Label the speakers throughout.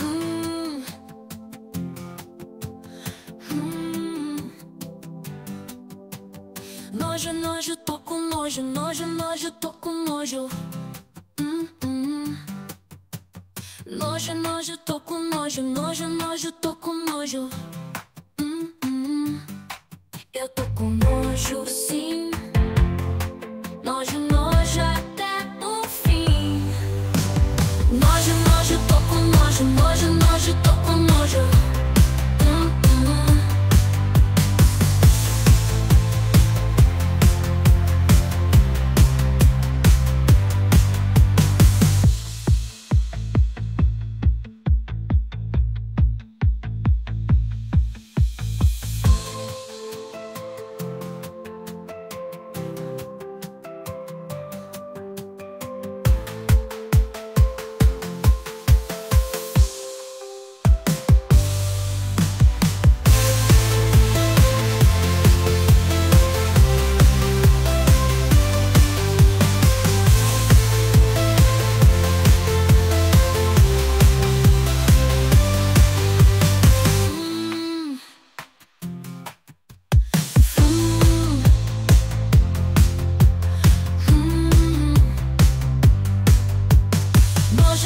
Speaker 1: Hum. Nojo, nojo, tô com nojo, nojo, nojo, tô com nojo. Hum, hum. Nojo, nojo, tô com nojo, nojo, nojo, tô com nojo. Nojo, nojo,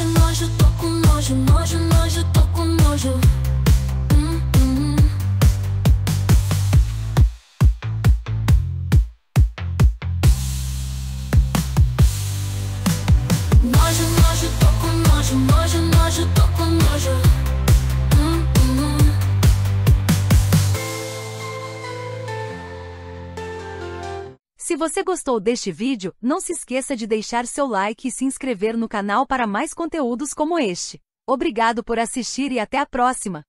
Speaker 1: Nojo, nojo, tô com nojo, nojo, nojo, tô com nojo. Hum, hum. Nojo, nojo, tô com nojo, nojo,
Speaker 2: Se você gostou deste vídeo, não se esqueça de deixar seu like e se inscrever no canal para mais conteúdos como este. Obrigado por assistir e até a próxima!